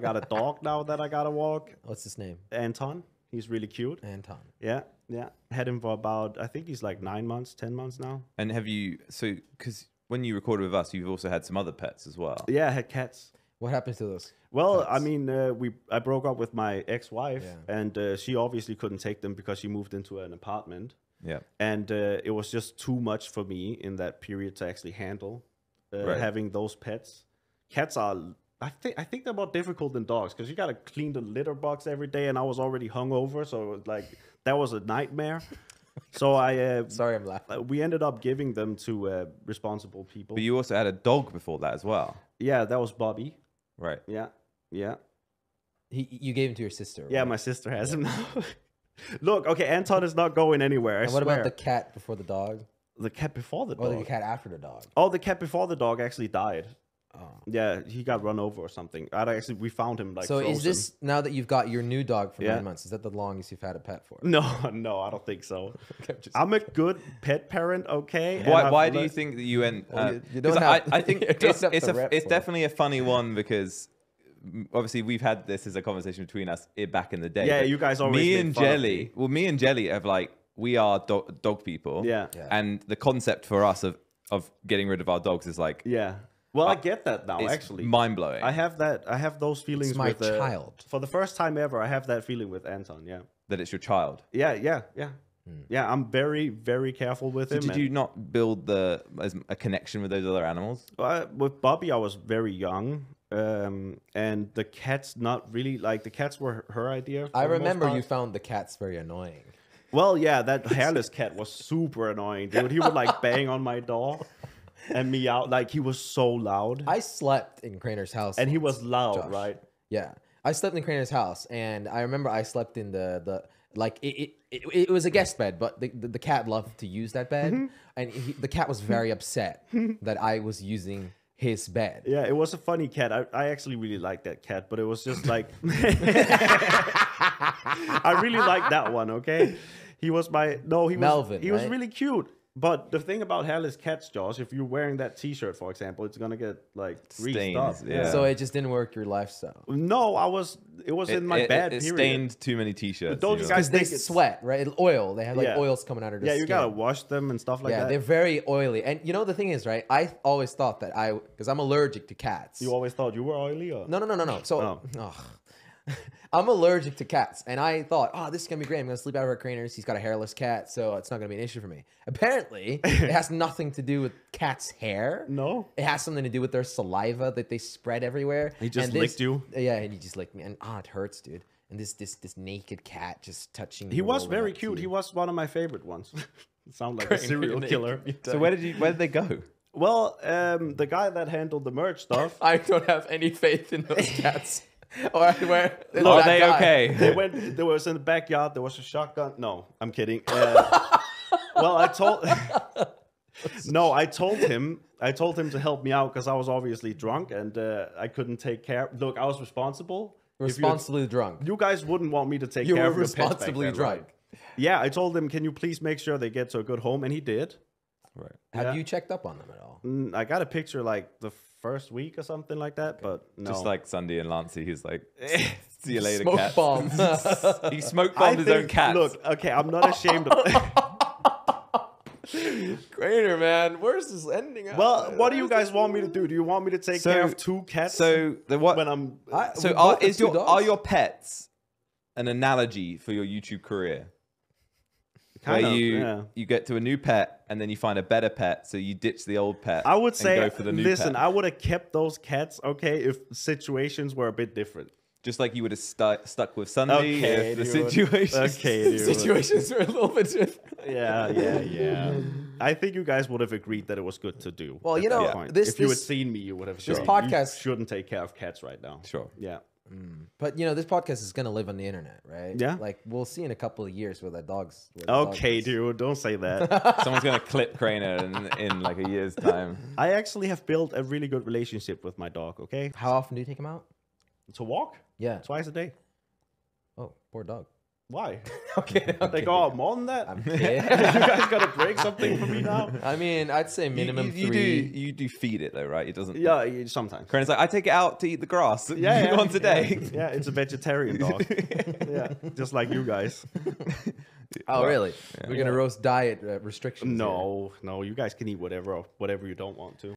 I got a dog now that I gotta walk. What's his name? Anton. He's really cute. Anton. Yeah, yeah. Had him for about I think he's like nine months, ten months now. And have you so because when you recorded with us, you've also had some other pets as well. Yeah, I had cats. What happened to those? Well, I mean, uh, we I broke up with my ex-wife, Yeah. and uh, she obviously couldn't take them because she moved into an apartment, Yeah. and uh, it was just too much for me in that period to actually handle uh, Right. having those pets. Cats are, I think, I think they're more difficult than dogs because you gotta clean the litter box every day, and I was already hungover, so it was like that was a nightmare. so I, uh, Sorry, I'm laughing. we ended up giving them to uh, responsible people. But you also had a dog before that as well, yeah, that was Bobby. right? Yeah, yeah. He, you gave him to your sister. Yeah, right? my sister has him now. Look, okay, Anton is not going anywhere. I And what swear. about the cat before the dog? the cat before the Or dog? the cat after the dog? Oh, the cat before the dog actually died. Oh. Yeah, he got run over or something. I actually we found him like. so is frozen. this now that you've got your new dog for Yeah. nine months? Is that the longest you've had a pet for? No, no, I don't think so. Okay, just- I'm a good pet parent, okay. and Why, I've why do you think that you went? Well, Uh, you- you 'cause don't I, have- I think you it's it's, a, it's for it. definitely a funny one because obviously we've had this as a conversation between us back in the day. Yeah, you guys always Me and fun Jelly. me. Well, me and Jelly have like we are do- dog people. Yeah. Yeah. And the concept for us of of getting rid of our dogs is like Yeah. Well, I get that now. it's Actually, mind blowing. I have that. I have those feelings my with uh, child. For the first time ever, I have that feeling with Anton. Yeah. that it's your child. Yeah. Yeah. Yeah. Yeah. I'm very, very careful with So him. did you not build the as a connection with those other animals? Uh, with Bobby, I was very young, um, and the cats not really like the cats were her idea. I remember you found the cats very annoying. Well, yeah, that hairless cat was super annoying, dude. He would like bang on my door and meow, like he was so loud, I slept in Crainer's house, and he was loud, Josh. right? Yeah, I slept in Crainer's house, and I remember I slept in the the like it it, it, it was a guest bed, but the, the, the cat loved to use that bed, Mm-hmm. and he, the cat was very upset that I was using his bed. Yeah, it was a funny cat. I, I actually really liked that cat, but it was just like I really liked that one. Okay, he was my no, he was Melvin, He was really cute. But the thing about hairless cats, Josh, if you're wearing that T-shirt, for example, it's gonna get like greased Stains, up. yeah. So it just didn't work your lifestyle. No, I was. It was in my it, bad it, it period. stained too many t-shirts. don't you you know? guys They sweat, right? Oil. They have like Yeah. oils coming out of their Yeah, you skin. gotta wash them and stuff like yeah, that. they're very oily. And you know the thing is, right? I always thought that I, because I'm allergic to cats. You always thought you were oily, or No, no, no, no, no. So, Oh. ugh. I'm allergic to cats, and I thought, oh, this is gonna be great. I'm gonna sleep out of our Crainer's. He's got a hairless cat, so it's not gonna be an issue for me. Apparently, it has nothing to do with cats' hair. No? it has something to do with their saliva that they spread everywhere. He just And this- licked you? Yeah, and he just licked me, and ah, it hurts, dude. And this this this naked cat just touching. he was very cute. He was one of my favorite ones. Sound like a serial killer. So where did you? Where did they go? Well, um, the guy that handled the merch stuff, I don't have any faith in those cats. or where? in Are that they guy. okay? they went. There was in the backyard. There was a shotgun. No, I'm kidding. Uh, well, I told. no, I told him. I told him to help me out because I was obviously drunk and uh, I couldn't take care. Look, I was responsible. If you- Responsibly drunk. You guys wouldn't want me to take You care were of your pets back responsibly then, drunk. right? Yeah, I told him, can you please make sure they get to a good home, and he did. Right. Have Yeah. you checked up on them at all? Mm, I got a picture like the first week or something like that, but no. Just like SSundee and Lancey, he's like, see you later, Smoke cat. bomb. He smoke I bombed his own cat. Look, okay, I'm not ashamed of. Crater, man. Where's this ending? up? well, what do you guys want me to do? Do you want me to take So- care of two cats? so the what? when I'm I- so are, is your dogs. are your pets an analogy for your YouTube career? Kind where of, you yeah. you get to a new pet and then you find a better pet, so you ditch the old pet. I would and say, go for the new listen, pet. I would have kept those cats, okay, if situations were a bit different. just like you would have stu- stuck with SSundee Okay, if the dude. situation. Okay, dude. situations were a little bit different? Yeah, yeah, yeah. I think you guys would have agreed that it was good to do. Well, at you that know, point. this- if you had seen me, you would have. this said, podcast- you shouldn't take care of cats right now. Sure. Yeah. But you know, this podcast is gonna live on the internet, right? Yeah. Like we'll see in a couple of years where that dog's. Where the dog Okay, is. dude, don't say that. Someone's gonna clip Crainer in, in like a year's time. I actually have built a really good relationship with my dog. Okay, How often do you take him out? to walk Yeah. twice a day. Oh, poor dog. Why? Okay. They okay. go out more than that. I'm you guys gotta break something for me now. I mean, I'd say minimum you, you three. do you do feed it though, right? It doesn't. Yeah, y- sometimes. Crane's like, I take it out to eat the grass. Yeah, yeah, once a day. Yeah, yeah, it's a vegetarian dog. yeah, just like you guys. Oh, Well, really? We're gonna roast diet uh, restrictions. here. No, no, you guys can eat whatever, whatever you don't want to.